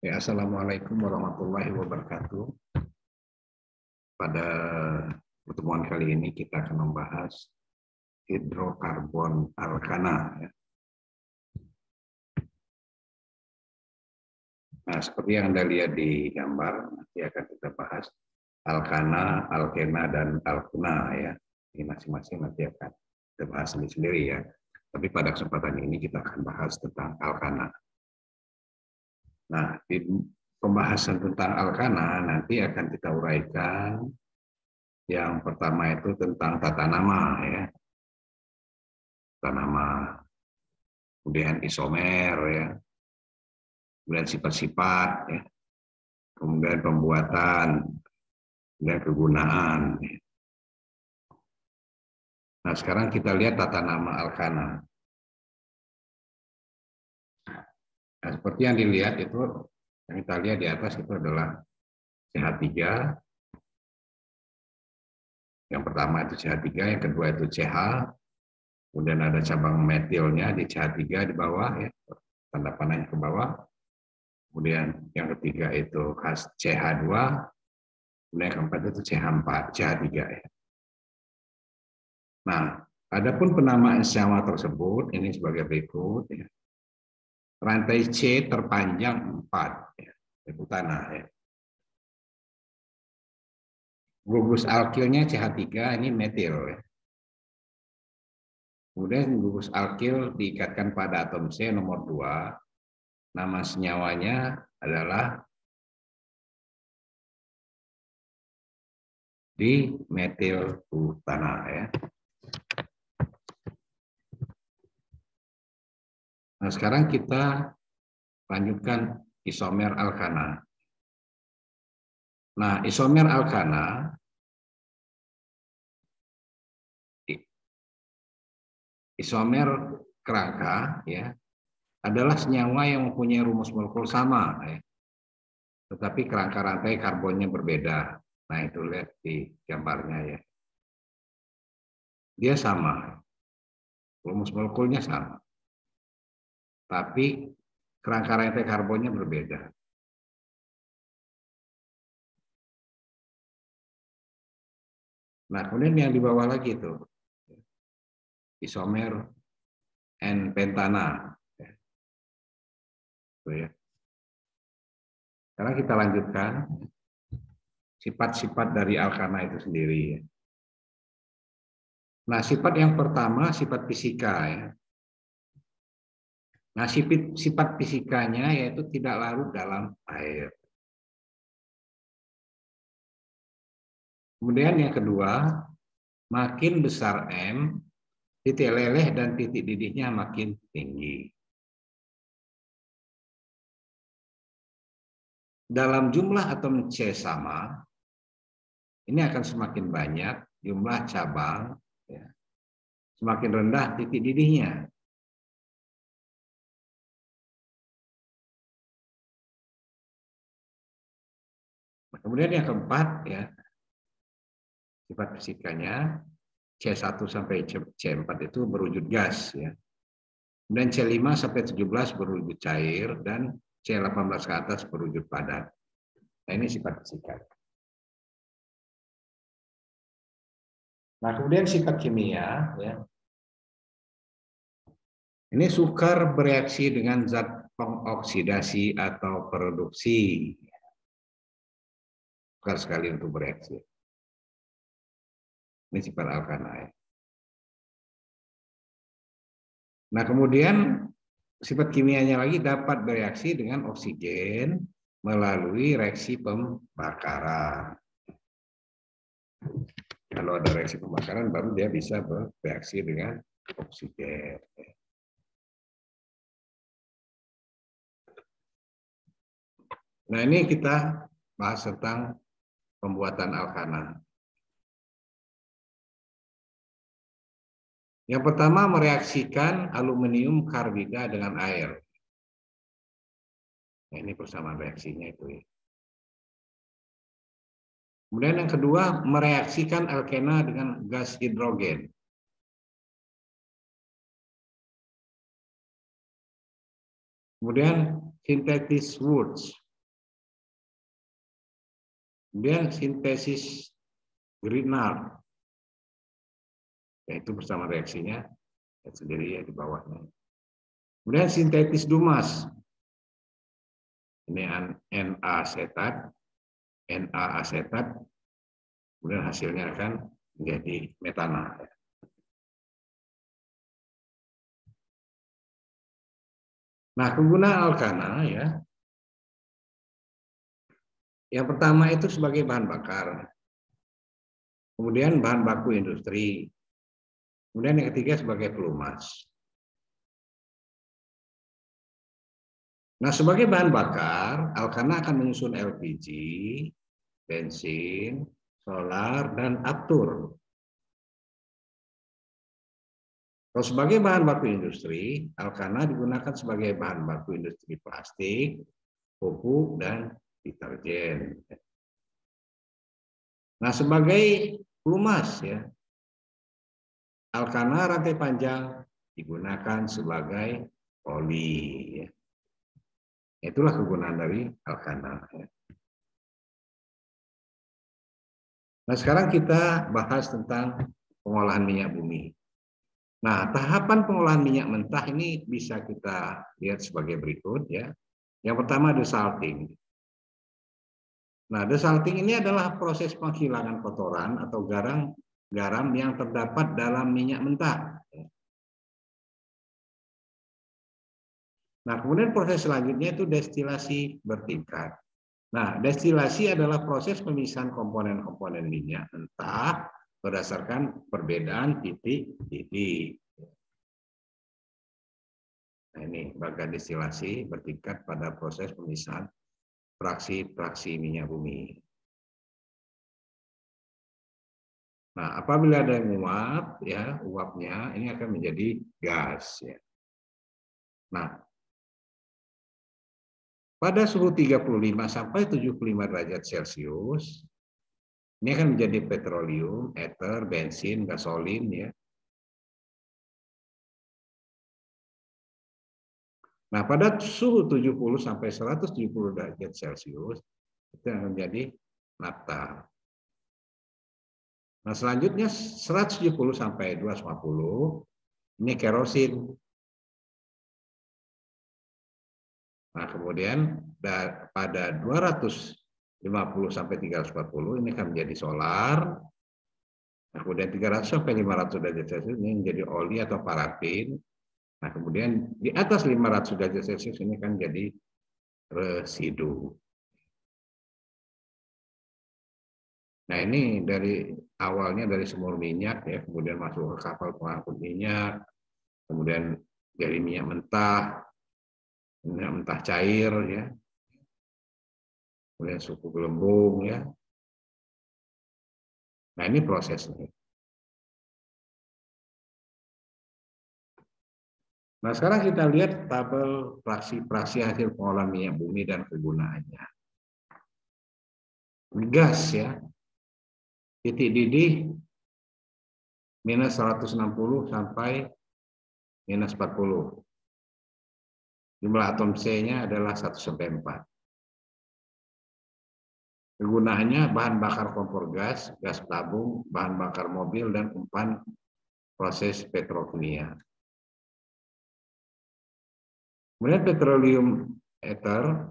Ya, Assalamualaikum warahmatullahi wabarakatuh. Pada pertemuan kali ini kita akan membahas hidrokarbon alkana. Ya. Nah, seperti yang Anda lihat di gambar, nanti akan kita bahas alkana, alkena, dan alkena ya. Ini masing-masing nanti akan kita bahas sendiri-sendiri ya. Tapi pada kesempatan ini kita akan bahas tentang alkana. Nah, di pembahasan tentang Alkana nanti akan kita uraikan. Yang pertama itu tentang tata nama ya. Tata nama. Kemudian isomer ya. Kemudian sifat-sifat ya. Kemudian pembuatan dan kegunaan. Ya. Nah, sekarang kita lihat tata nama Alkana. Nah, seperti yang dilihat itu, yang kita lihat di atas itu adalah CH3. Yang pertama itu CH3, yang kedua itu CH. Kemudian ada cabang metilnya di CH3 di bawah, ya, tanda panahnya ke bawah. Kemudian yang ketiga itu khas CH2. Kemudian yang keempat itu CH4, CH3. Ya. Nah, adapun penamaan senyawa tersebut ini sebagai berikut. Ya rantai C terpanjang 4 ya, tanah ya. Gugus alkilnya CH3 ini metil ya. Kemudian gugus alkil diikatkan pada atom C nomor 2. Nama senyawanya adalah di metil butana ya. Nah, sekarang kita lanjutkan isomer alkana. Nah, isomer alkana isomer kerangka ya adalah senyawa yang mempunyai rumus molekul sama ya. Tetapi kerangka rantai karbonnya berbeda. Nah, itu lihat di gambarnya ya. Dia sama. Rumus molekulnya sama tapi kerangka rantai karbonnya berbeda. Nah, kemudian yang di bawah lagi itu isomer N pentana. Itu ya. Sekarang kita lanjutkan sifat-sifat dari alkana itu sendiri. Nah, sifat yang pertama sifat fisika ya. Nah, sifat, sifat fisikanya yaitu tidak larut dalam air. Kemudian yang kedua, makin besar M, titik leleh dan titik didihnya makin tinggi. Dalam jumlah atom C sama, ini akan semakin banyak jumlah cabang, ya. semakin rendah titik didihnya. Kemudian yang keempat ya sifat fisikanya C1 sampai C4 itu berwujud gas ya. Kemudian C5 sampai 17 berwujud cair dan C18 ke atas berwujud padat. Nah, ini sifat fisika. Nah, kemudian sifat kimia ya. Ini sukar bereaksi dengan zat pengoksidasi atau produksi sukar sekali untuk bereaksi. Ini sifat alkana. Nah kemudian sifat kimianya lagi dapat bereaksi dengan oksigen melalui reaksi pembakaran. Kalau ada reaksi pembakaran baru dia bisa bereaksi dengan oksigen. Nah ini kita bahas tentang pembuatan alkana. Yang pertama mereaksikan aluminium karbida dengan air. Nah, ini persamaan reaksinya itu ya. Kemudian yang kedua mereaksikan alkena dengan gas hidrogen. Kemudian synthesis woods Kemudian sintesis Grignard, yaitu bersama reaksinya sendiri ya di bawahnya. Kemudian sintetis Dumas, ini Na asetat, Na asetat, kemudian hasilnya akan menjadi metana. Nah, kegunaan alkana ya. Yang pertama itu sebagai bahan bakar. Kemudian bahan baku industri. Kemudian yang ketiga sebagai pelumas. Nah, sebagai bahan bakar, alkana akan menyusun LPG, bensin, solar, dan aftur. Kalau sebagai bahan baku industri, alkana digunakan sebagai bahan baku industri plastik, pupuk, dan deterjen. Nah, sebagai pelumas ya, alkana rantai panjang digunakan sebagai oli. Ya. Itulah kegunaan dari alkana. Ya. Nah, sekarang kita bahas tentang pengolahan minyak bumi. Nah, tahapan pengolahan minyak mentah ini bisa kita lihat sebagai berikut ya. Yang pertama desalting. Nah, desalting ini adalah proses penghilangan kotoran atau garam garam yang terdapat dalam minyak mentah. Nah, kemudian proses selanjutnya itu destilasi bertingkat. Nah, destilasi adalah proses pemisahan komponen-komponen minyak mentah berdasarkan perbedaan titik-titik. Nah, ini bagian destilasi bertingkat pada proses pemisahan fraksi-fraksi minyak bumi. Nah, apabila ada yang uap, ya uapnya ini akan menjadi gas. Ya. Nah, pada suhu 35 sampai 75 derajat Celcius, ini akan menjadi petroleum, ether, bensin, gasolin ya. Nah, pada suhu 70 sampai 170 derajat Celcius itu akan menjadi nafta. Nah, selanjutnya 170 sampai 250 ini kerosin. Nah, kemudian pada 200 50 sampai 340 ini akan menjadi solar. Nah, kemudian 300 sampai 500 derajat Celcius ini menjadi oli atau parafin. Nah, kemudian di atas 500 derajat Celcius ini akan jadi residu. Nah, ini dari awalnya dari sumur minyak ya, kemudian masuk ke kapal pengangkut minyak, kemudian dari minyak mentah, minyak mentah cair ya, kemudian suku gelembung ya. Nah ini prosesnya. Nah sekarang kita lihat tabel fraksi-fraksi hasil pengolahan minyak bumi dan kegunaannya. Gas ya, titik didih minus 160 sampai minus 40. Jumlah atom C-nya adalah 1 sampai 4. Kegunaannya bahan bakar kompor gas, gas tabung, bahan bakar mobil, dan umpan proses petrokimia. Kemudian petroleum ether,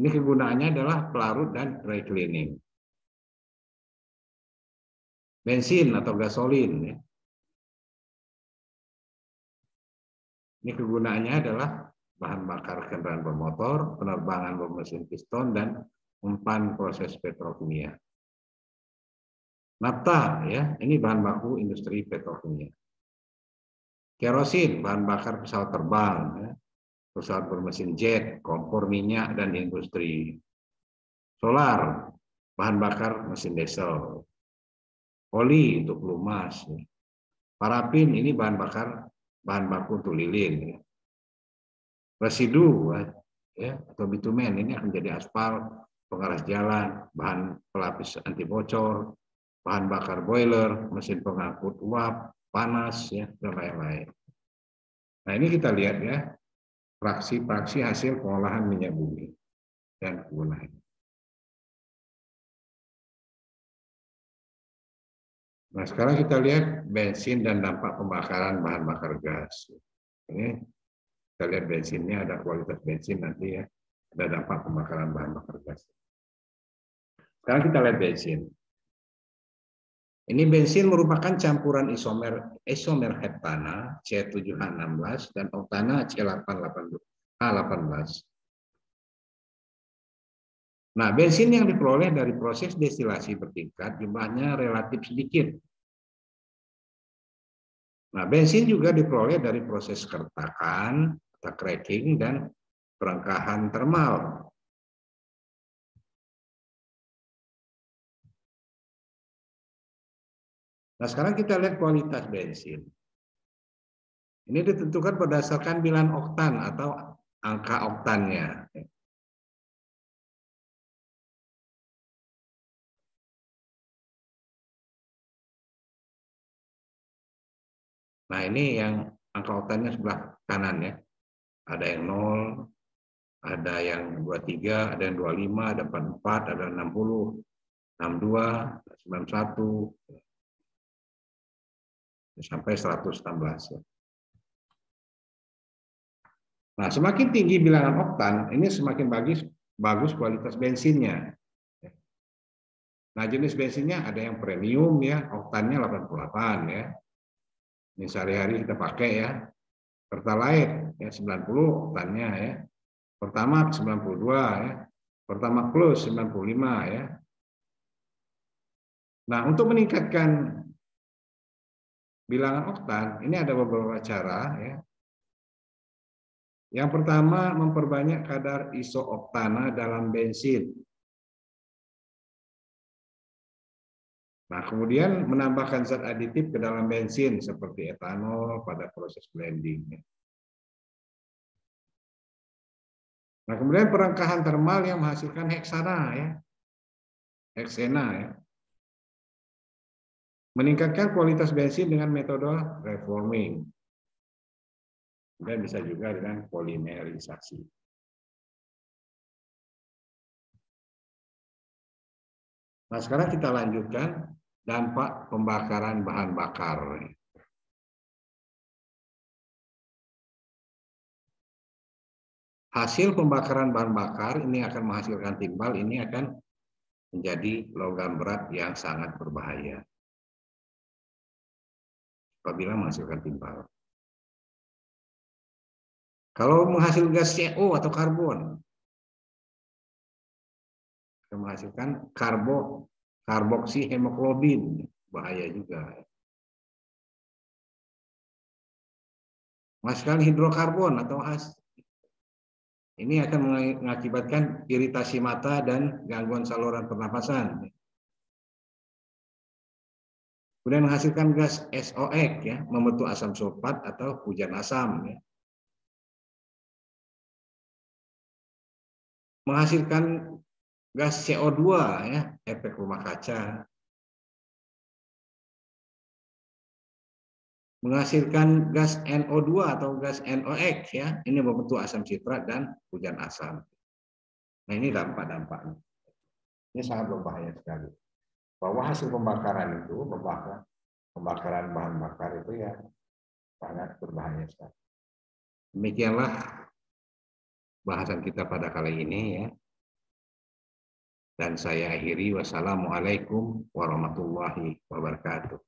ini kegunaannya adalah pelarut dan dry cleaning. Bensin atau gasolin. Ya. Ini kegunaannya adalah bahan bakar kendaraan bermotor, penerbangan bermesin piston, dan umpan proses petrokimia. Nafta ya, ini bahan baku industri petrokimia. Kerosin, bahan bakar pesawat terbang, ya. pesawat bermesin jet, kompor minyak dan industri. Solar, bahan bakar mesin diesel. Oli untuk pelumas. Ya. Parafin ini bahan bakar bahan baku untuk lilin. Ya. Residu ya, atau bitumen ini akan jadi aspal, pengaras jalan, bahan pelapis anti bocor, bahan bakar boiler, mesin pengangkut uap, panas, ya, dan lain-lain. Nah ini kita lihat ya, fraksi-fraksi hasil pengolahan minyak bumi dan penggunaan. Nah sekarang kita lihat bensin dan dampak pembakaran bahan bakar gas. Ini kita lihat bensinnya ada kualitas bensin nanti ya, ada dampak pembakaran bahan bakar gas. Sekarang kita lihat bensin. Ini bensin merupakan campuran isomer isomer heptana C7H16 dan oktana C818H18. Nah, bensin yang diperoleh dari proses destilasi bertingkat jumlahnya relatif sedikit. Nah, bensin juga diperoleh dari proses kertakan atau cracking dan perengkahan termal. Nah, sekarang kita lihat kualitas bensin. Ini ditentukan berdasarkan bilangan oktan atau angka oktannya. Nah, ini yang angka oktannya sebelah kanan ya. Ada yang 0, ada yang 23, ada yang 25, ada 44, ada 60, 62, 91, sampai 116 ya. Nah, semakin tinggi bilangan oktan, ini semakin bagus bagus kualitas bensinnya. Nah, jenis bensinnya ada yang premium ya, oktannya 88 ya. Ini sehari-hari kita pakai ya. Pertalite ya 90 oktannya ya. Pertama 92 ya. Pertama plus 95 ya. Nah, untuk meningkatkan bilangan oktan, ini ada beberapa cara ya. Yang pertama, memperbanyak kadar isooktana dalam bensin. Nah, kemudian menambahkan zat aditif ke dalam bensin seperti etanol pada proses blending. Nah, kemudian perengkahan termal yang menghasilkan heksana ya. Heksena ya meningkatkan kualitas bensin dengan metode reforming. Dan bisa juga dengan polimerisasi. Nah, sekarang kita lanjutkan dampak pembakaran bahan bakar. Hasil pembakaran bahan bakar ini akan menghasilkan timbal, ini akan menjadi logam berat yang sangat berbahaya apabila menghasilkan timbal. Kalau menghasilkan gas CO atau karbon, akan menghasilkan karbo, karboksi hemoglobin, bahaya juga. Menghasilkan hidrokarbon atau has, ini akan mengakibatkan iritasi mata dan gangguan saluran pernapasan. Kemudian menghasilkan gas SOX ya, membentuk asam sulfat atau hujan asam ya. Menghasilkan gas CO2 ya, efek rumah kaca. Menghasilkan gas NO2 atau gas NOx ya, ini membentuk asam sitrat dan hujan asam. Nah, ini dampak-dampaknya. Ini sangat berbahaya sekali bahwa hasil pembakaran itu pembakaran pembakaran bahan bakar itu ya sangat berbahaya sekali. Demikianlah bahasan kita pada kali ini ya. Dan saya akhiri wassalamualaikum warahmatullahi wabarakatuh.